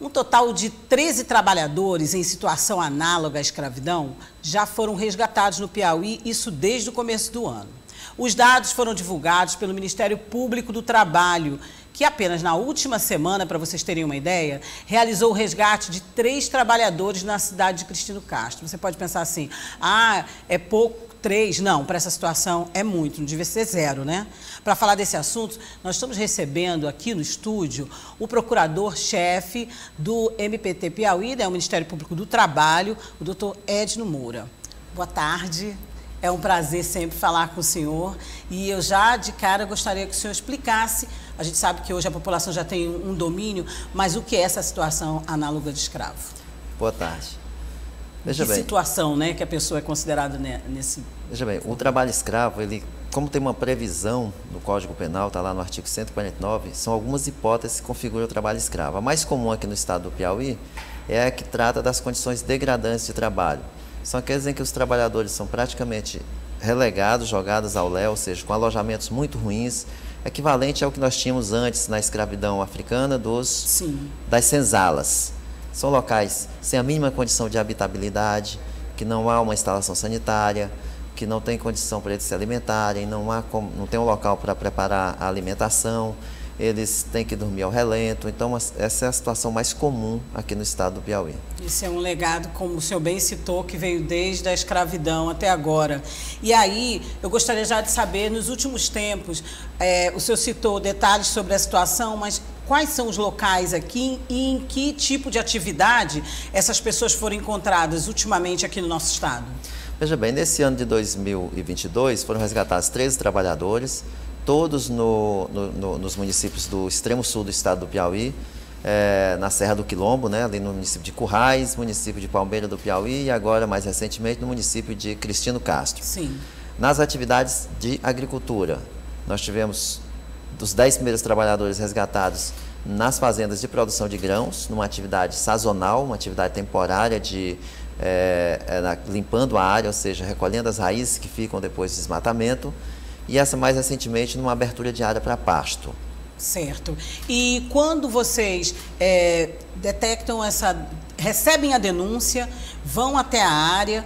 Um total de 13 trabalhadores em situação análoga à escravidão já foram resgatados no Piauí, isso desde o começo do ano. Os dados foram divulgados pelo Ministério Público do Trabalho, que apenas na última semana, para vocês terem uma ideia, realizou o resgate de três trabalhadores na cidade de Cristino Castro. Você pode pensar assim, ah, é pouco três, não, para essa situação é muito, não devia ser zero, né? Para falar desse assunto, nós estamos recebendo aqui no estúdio o procurador-chefe do MPT Piauí, né, o Ministério Público do Trabalho, o doutor Edno Moura. Boa tarde. É um prazer sempre falar com o senhor e eu já de cara gostaria que o senhor explicasse. A gente sabe que hoje a população já tem um domínio, mas o que é essa situação análoga de escravo? Boa tarde. Veja que bem. situação né, que a pessoa é considerada nesse. Veja bem, o trabalho escravo, ele, como tem uma previsão no Código Penal, está lá no artigo 149, são algumas hipóteses que configuram o trabalho escravo. A mais comum aqui no estado do Piauí é a que trata das condições degradantes de trabalho. São aqueles em que os trabalhadores são praticamente relegados, jogados ao léu, ou seja, com alojamentos muito ruins, equivalente ao que nós tínhamos antes na escravidão africana dos, Sim. das senzalas. São locais sem a mínima condição de habitabilidade, que não há uma instalação sanitária, que não tem condição para eles se alimentarem, não, há como, não tem um local para preparar a alimentação, eles têm que dormir ao relento. Então, essa é a situação mais comum aqui no estado do Piauí. Isso é um legado, como o senhor bem citou, que veio desde a escravidão até agora. E aí, eu gostaria já de saber, nos últimos tempos, é, o senhor citou detalhes sobre a situação, mas quais são os locais aqui e em que tipo de atividade essas pessoas foram encontradas ultimamente aqui no nosso estado? Veja bem, nesse ano de 2022 foram resgatados 13 trabalhadores, todos no, no, no, nos municípios do extremo sul do estado do Piauí, é, na Serra do Quilombo, né, ali no município de Currais, município de Palmeira do Piauí e agora, mais recentemente, no município de Cristino Castro. Sim. Nas atividades de agricultura, nós tivemos dos 10 primeiros trabalhadores resgatados nas fazendas de produção de grãos, numa atividade sazonal, uma atividade temporária de é, limpando a área, ou seja, recolhendo as raízes que ficam depois do desmatamento, e essa mais recentemente numa abertura de área para pasto. Certo. E quando vocês é, detectam essa, recebem a denúncia, vão até a área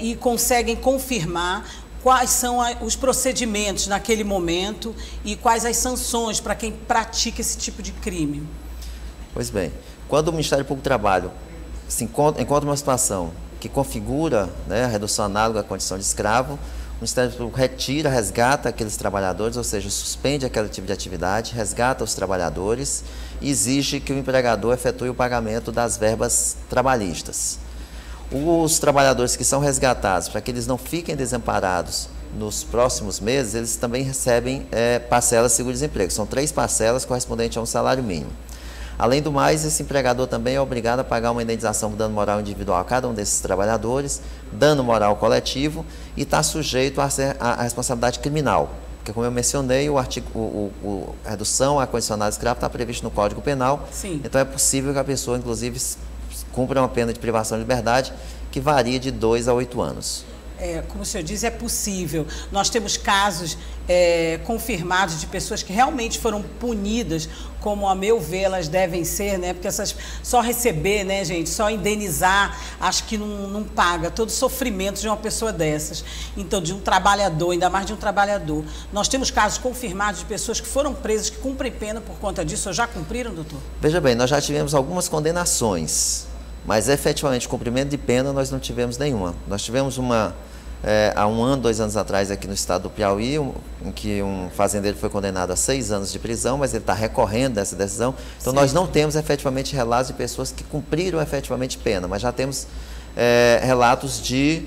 e conseguem confirmar quais são os procedimentos naquele momento e quais as sanções para quem pratica esse tipo de crime? Pois bem, quando o Ministério Público do Trabalho se encontra, encontra uma situação que configura né, a redução análoga à condição de escravo, o Ministério Público retira, resgata aqueles trabalhadores, ou seja, suspende aquele tipo de atividade, resgata os trabalhadores e exige que o empregador efetue o pagamento das verbas trabalhistas. Os trabalhadores que são resgatados, para que eles não fiquem desamparados nos próximos meses, eles também recebem é, parcelas de seguro-desemprego. São três parcelas correspondentes a um salário mínimo. Além do mais, esse empregador também é obrigado a pagar uma indenização por dano moral individual a cada um desses trabalhadores, dano moral coletivo e está sujeito à responsabilidade criminal. Porque, como eu mencionei, o artigo, o, o, o redução a condicionado escravo está previsto no Código Penal. Sim. Então é possível que a pessoa, inclusive, cumpre uma pena de privação de liberdade que varia de 2 a 8 anos. É, como o senhor diz, é possível. Nós temos casos é, confirmados de pessoas que realmente foram punidas, como a meu ver elas devem ser, né? Porque essas só receber, né, gente, só indenizar, acho que não, não paga todo o sofrimento de uma pessoa dessas. Então, de um trabalhador, ainda mais de um trabalhador. Nós temos casos confirmados de pessoas que foram presas, que cumprem pena por conta disso. Já cumpriram, doutor? Veja bem, nós já tivemos algumas condenações mas efetivamente, cumprimento de pena, nós não tivemos nenhuma. Nós tivemos uma, é, há um ano, dois anos atrás, aqui no estado do Piauí, um, em que um fazendeiro foi condenado a seis anos de prisão, mas ele está recorrendo dessa decisão. Então, Sim. nós não temos efetivamente relatos de pessoas que cumpriram efetivamente pena, mas já temos é, relatos de,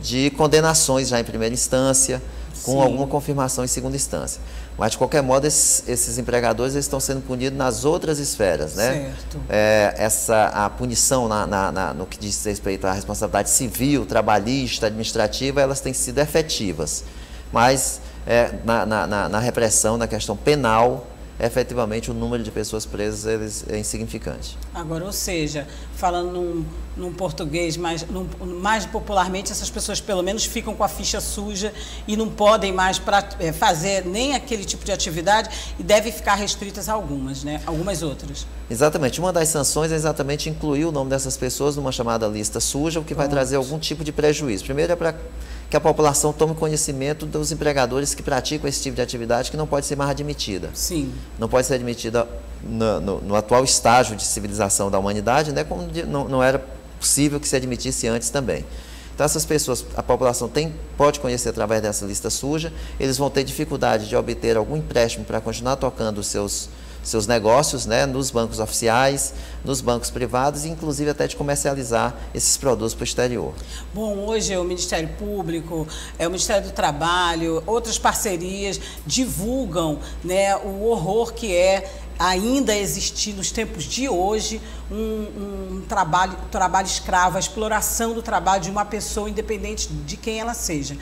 de condenações já em primeira instância, com Sim. alguma confirmação em segunda instância. Mas, de qualquer modo, esses, esses empregadores estão sendo punidos nas outras esferas. Né? Certo. É, essa, a punição na, na, na, no que diz respeito à responsabilidade civil, trabalhista, administrativa, elas têm sido efetivas. Mas, é, na, na, repressão, na questão penal, efetivamente o número de pessoas presas é insignificante. Agora, ou seja, falando num, num português mais, num, mais popularmente, essas pessoas pelo menos ficam com a ficha suja e não podem mais pra, é, fazer nem aquele tipo de atividade e devem ficar restritas a algumas, né? algumas outras. Exatamente. Uma das sanções é exatamente incluir o nome dessas pessoas numa chamada lista suja, o que vai trazer algum tipo de prejuízo. Primeiro é para que a população tome conhecimento dos empregadores que praticam esse tipo de atividade que não pode ser mais admitida. Sim. Não pode ser admitida no, no, no atual estágio de civilização da humanidade, né, como de, não, não era possível que se admitisse antes também. Então essas pessoas, a população tem, pode conhecer através dessa lista suja, eles vão ter dificuldade de obter algum empréstimo para continuar tocando os seus seus negócios né, nos bancos oficiais, nos bancos privados e inclusive até de comercializar esses produtos para o exterior. Bom, hoje o Ministério Público, é o Ministério do Trabalho, outras parcerias divulgam né, o horror que é ainda existir nos tempos de hoje um, um, trabalho, trabalho escravo, a exploração do trabalho de uma pessoa, independente de quem ela seja.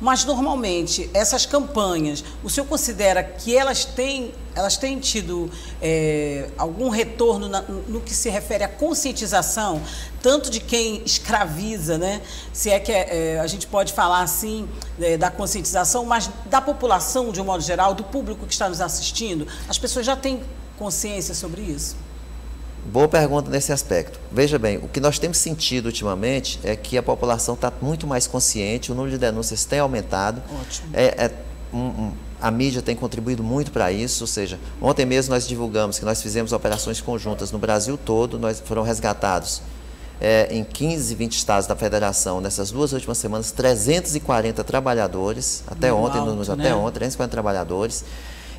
Mas normalmente essas campanhas, o senhor considera que elas têm, elas têm tido é, algum retorno na, no que se refere à conscientização, tanto de quem escraviza, né? Se é que é, é, a gente pode falar assim é, da conscientização, mas da população de um modo geral, do público que está nos assistindo, as pessoas já têm consciência sobre isso? Boa pergunta nesse aspecto. Veja bem, o que nós temos sentido ultimamente é que a população está muito mais consciente, o número de denúncias tem aumentado. Ótimo. É, é um, um, a mídia tem contribuído muito para isso, ou seja, ontem mesmo nós divulgamos que nós fizemos operações conjuntas no Brasil todo, nós foram resgatados é, em 15, 20 estados da federação, nessas duas últimas semanas, 340 trabalhadores, até ontem, alto, nos, né? até ontem, 340 trabalhadores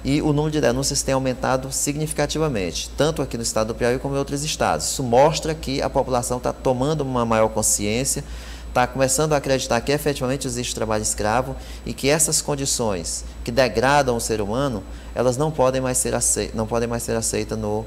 e o número de denúncias tem aumentado significativamente, tanto aqui no estado do Piauí como em outros estados. Isso mostra que a população está tomando uma maior consciência, está começando a acreditar que efetivamente existe trabalho escravo e que essas condições que degradam o ser humano, elas não podem mais ser aceitas, não podem mais ser aceitas no,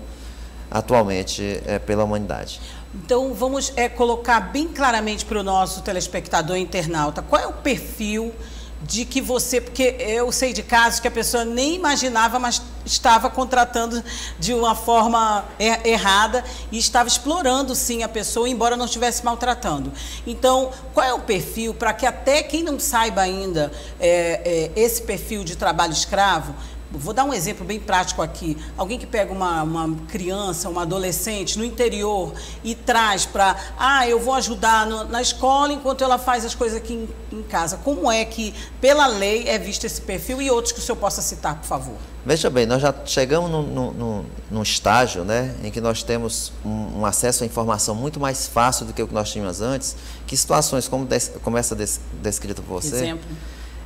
atualmente é, pela humanidade. Então, vamos é, colocar bem claramente para o nosso telespectador internauta qual é o perfil de que você, porque eu sei de casos que a pessoa nem imaginava, mas estava contratando de uma forma er errada e estava explorando sim a pessoa, embora não estivesse maltratando. Então, qual é o perfil para que até quem não saiba ainda é, é, esse perfil de trabalho escravo Vou dar um exemplo bem prático aqui. Alguém que pega uma, uma criança, uma adolescente no interior e traz para, ah, eu vou ajudar no, na escola enquanto ela faz as coisas aqui em, em, casa. Como é que, pela lei, é visto esse perfil e outros que o senhor possa citar, por favor? Veja bem, nós já chegamos num, num, num estágio né, em que nós temos um, um, acesso à informação muito mais fácil do que o que nós tínhamos antes, que situações como, des, como essa des, descrita por você. Exemplo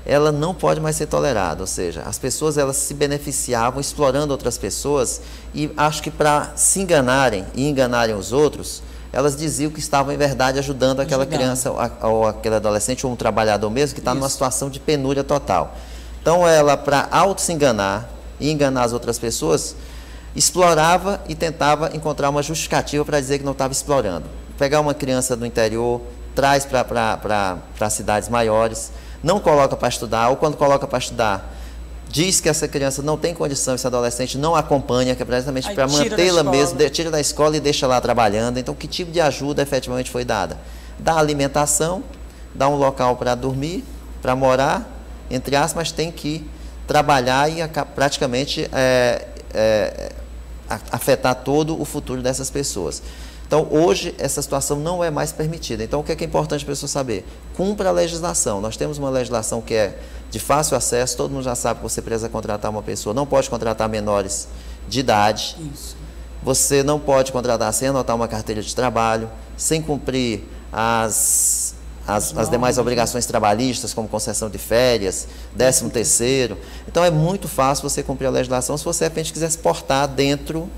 ela não pode mais ser tolerada, ou seja, as pessoas elas se beneficiavam explorando outras pessoas e acho que para se enganarem e enganarem os outros, elas diziam que estavam em verdade ajudando aquela ajudando. criança ou aquele adolescente ou um trabalhador mesmo que está numa situação de penúria total. Então ela para auto se enganar e enganar as outras pessoas, explorava e tentava encontrar uma justificativa para dizer que não estava explorando. Pegar uma criança do interior, traz para cidades maiores, não coloca para estudar, ou quando coloca para estudar, diz que essa criança não tem condição, esse adolescente não acompanha, que é precisamente para mantê-la mesmo, tira da escola e deixa lá trabalhando. Então, que tipo de ajuda efetivamente foi dada? Dá alimentação, dá um local para dormir, para morar, entre aspas, mas tem que trabalhar e praticamente é, é, afetar todo o futuro dessas pessoas. Então, hoje, essa situação não é mais permitida. Então, o que é, que é importante a pessoa saber? Cumpra a legislação. Nós temos uma legislação que é de fácil acesso, todo mundo já sabe que você precisa contratar uma pessoa, não pode contratar menores de idade. Isso. Você não pode contratar sem anotar uma carteira de trabalho, sem cumprir as, as, as demais né? obrigações trabalhistas, como concessão de férias, décimo terceiro. Então, é muito fácil você cumprir a legislação se você, de repente, quiser se portar dentro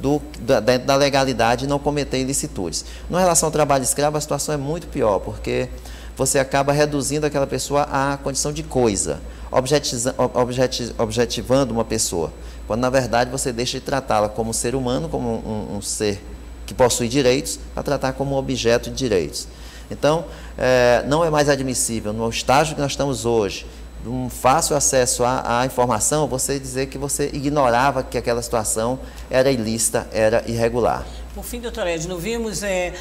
do, da, da, legalidade e não cometer ilicitudes. No relação ao trabalho escravo, a situação é muito pior, porque você acaba reduzindo aquela pessoa à condição de coisa, objetivando uma pessoa, quando na verdade você deixa de tratá-la como ser humano, como um, um ser que possui direitos, para tratar como objeto de direitos. Então, é, não é mais admissível, no estágio que nós estamos hoje, um fácil acesso à, à, informação, você dizer que você ignorava que aquela situação era ilícita, era irregular. Por fim, doutora Edno, vimos é,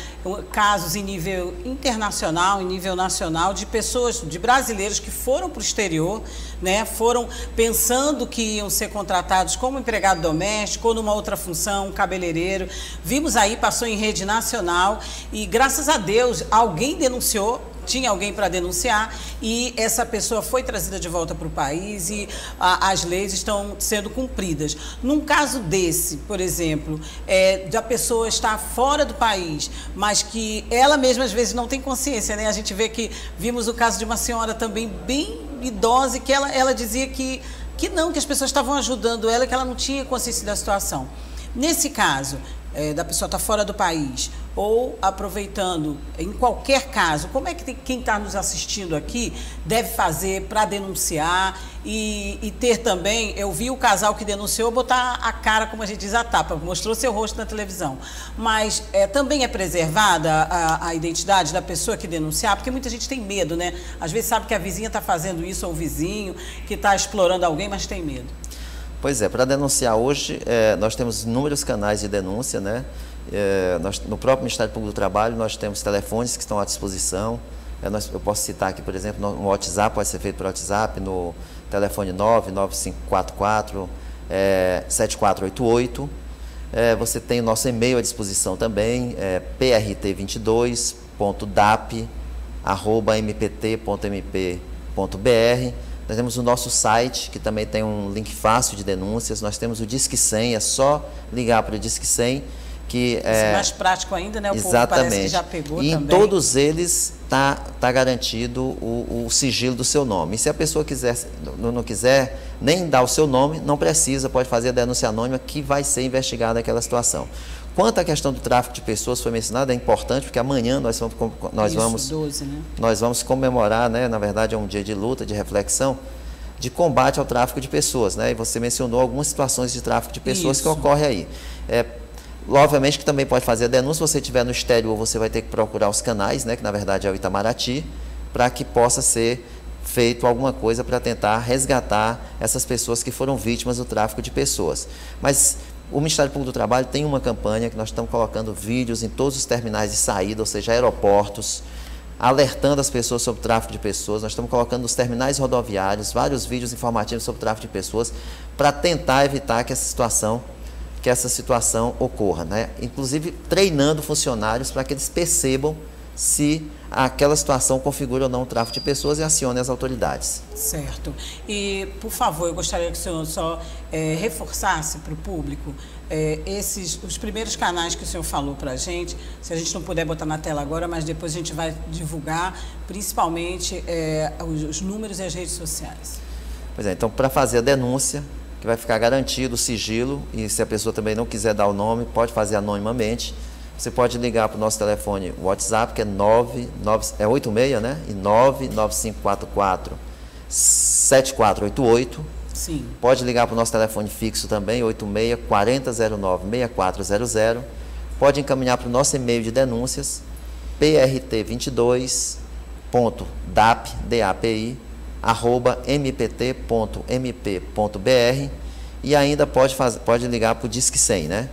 casos em nível internacional, em nível nacional, de pessoas, de brasileiros que foram para o exterior, né, foram pensando que iam ser contratados como empregado doméstico ou numa outra função, um cabeleireiro. Vimos aí, passou em rede nacional e, graças a Deus, alguém denunciou tinha alguém para denunciar e essa pessoa foi trazida de volta para o país e a, as leis estão sendo cumpridas. Num caso desse, por exemplo, é, da pessoa estar fora do país, mas que ela mesma às vezes não tem consciência, né? A gente vê que vimos o caso de uma senhora também bem idosa que ela, ela dizia que, que não, que as pessoas estavam ajudando ela, que ela não tinha consciência da situação. Nesse caso, é, da pessoa estar tá fora do país ou aproveitando, em qualquer caso, como é que tem, quem está nos assistindo aqui deve fazer para denunciar e, e, ter também, eu vi o casal que denunciou botar a cara, como a gente diz, a tapa, mostrou seu rosto na televisão, mas é, também é preservada a, a identidade da pessoa que denunciar, porque muita gente tem medo, né? Às vezes sabe que a vizinha está fazendo isso ou o vizinho que está explorando alguém, mas tem medo. Pois é, para denunciar hoje, é, nós temos inúmeros canais de denúncia, né? É, nós, no próprio Ministério Público do Trabalho, nós temos telefones que estão à disposição. É, nós, eu posso citar aqui, por exemplo, no, no, WhatsApp, pode ser feito por WhatsApp, no telefone 99544 é, 7488. É, você tem o nosso e-mail à disposição também, é prt22.dap.mpt.mp.br. Nós temos o nosso site, que também tem um link fácil de denúncias. Nós temos o Disque 100, é só ligar para o Disque 100. Que Isso é mais prático ainda, né? O exatamente. povo parece que já pegou e também. em todos eles está tá garantido o, o, sigilo do seu nome. E se a pessoa quiser, não, não quiser nem dar o seu nome, não precisa, pode fazer a denúncia anônima que vai ser investigada aquela situação. Quanto à questão do tráfico de pessoas foi mencionada, é importante porque amanhã nós vamos nós Isso, vamos 12, né? nós vamos comemorar, né, na verdade é um dia de luta, de reflexão, de combate ao tráfico de pessoas, né? E você mencionou algumas situações de tráfico de pessoas Isso. que ocorre aí. É, obviamente que também pode fazer a denúncia, se você estiver no exterior, você vai ter que procurar os canais, né, que na verdade é o Itamaraty, para que possa ser feito alguma coisa para tentar resgatar essas pessoas que foram vítimas do tráfico de pessoas. Mas o Ministério Público do Trabalho tem uma campanha que nós estamos colocando vídeos em todos os terminais de saída, ou seja, aeroportos, alertando as pessoas sobre o tráfico de pessoas. Nós estamos colocando nos terminais rodoviários vários vídeos informativos sobre o tráfico de pessoas para tentar evitar que essa situação que essa situação ocorra, né? Inclusive treinando funcionários para que eles percebam se aquela situação configura ou não o tráfico de pessoas e acione as autoridades. Certo. E, por favor, eu gostaria que o senhor só é, reforçasse para o público é, esses, os primeiros canais que o senhor falou para a gente, se a gente não puder botar na tela agora, mas depois a gente vai divulgar, principalmente é, os, os números e as redes sociais. Pois é, então, para fazer a denúncia, que vai ficar garantido o sigilo, e se a pessoa também não quiser dar o nome, pode fazer anonimamente, você pode ligar para o nosso telefone WhatsApp, que é 9, 9, é 86, né? E 99544 7488. Sim. Pode ligar para o nosso telefone fixo também, 86 4009 6400. Pode encaminhar para o nosso e-mail de denúncias, prt22.dapi, arroba mpt.mp.br e ainda pode, fazer, pode ligar para o Disque 100, né?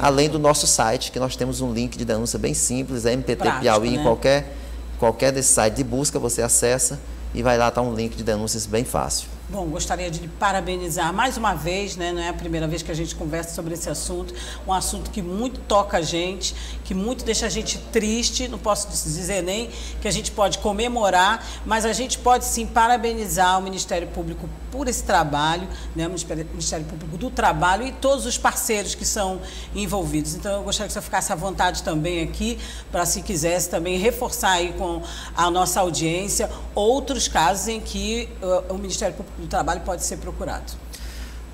Além do nosso site, que nós temos um link de denúncia bem simples, é MPT Prático, Piauí, né? em qualquer, qualquer desse site de busca você acessa e vai lá estar tá um link de denúncias bem fácil. Bom, gostaria de parabenizar mais uma vez, né? não é a primeira vez que a gente conversa sobre esse assunto, um assunto que muito toca a gente, que muito deixa a gente triste, não posso dizer nem que a gente pode comemorar, mas a gente pode sim parabenizar o Ministério Público por esse trabalho, né? o Ministério Público do Trabalho e todos os parceiros que são envolvidos. Então, eu gostaria que você ficasse à vontade também aqui, para se quisesse também reforçar aí com a nossa audiência outros casos em que uh, o Ministério Público do trabalho pode ser procurado.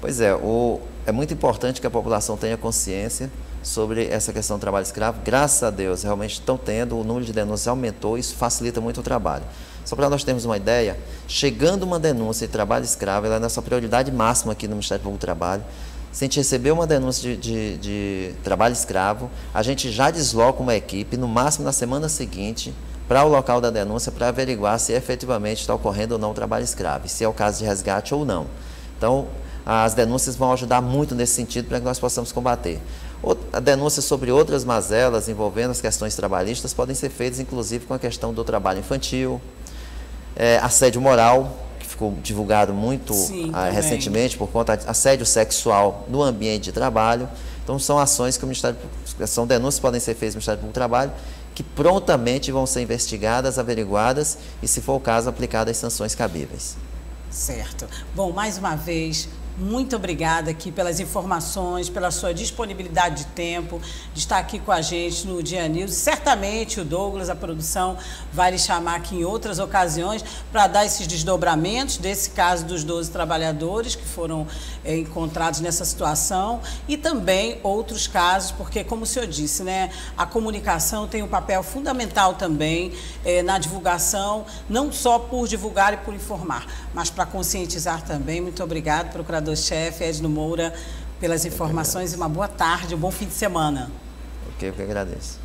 Pois é, o, é muito importante que a população tenha consciência sobre essa questão do trabalho escravo. Graças a Deus, realmente estão tendo, o número de denúncias aumentou, isso facilita muito o trabalho. Só para nós termos uma ideia, chegando uma denúncia de trabalho escravo, ela é nossa prioridade máxima aqui no Ministério Público do Trabalho. Se a gente receber uma denúncia de, de, de trabalho escravo, a gente já desloca uma equipe, no máximo na semana seguinte, para o local da denúncia para averiguar se efetivamente está ocorrendo ou não o trabalho escravo, se é o caso de resgate ou não. Então, as denúncias vão ajudar muito nesse sentido para que nós possamos combater. A denúncia sobre outras mazelas envolvendo as questões trabalhistas podem ser feitas, inclusive, com a questão do trabalho infantil, é, assédio moral, que ficou divulgado muito Sim, ah, recentemente por conta de assédio sexual no ambiente de trabalho. Então, são ações que o Ministério são denúncias que podem ser feitas no Ministério Público do Trabalho, que prontamente vão ser investigadas, averiguadas e, se for o caso, aplicadas sanções cabíveis. Certo. Bom, mais uma vez, muito obrigada aqui pelas informações, pela sua disponibilidade de tempo, de estar aqui com a gente no Dia News. Certamente o Douglas, a produção, vai lhe chamar aqui em outras ocasiões para dar esses desdobramentos desse caso dos 12 trabalhadores que foram é, encontrados nessa situação e também outros casos, porque, como o senhor disse, né, a comunicação tem um papel fundamental também é, na divulgação, não só por divulgar e por informar, mas para conscientizar também. Muito obrigado, procurador chefe Edno Moura, pelas informações e uma boa tarde, um bom fim de semana. Ok, eu que agradeço.